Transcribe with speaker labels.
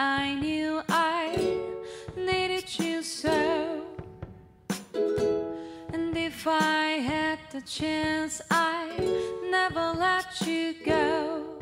Speaker 1: I knew I needed you so. And if I had the chance I'd never let you go.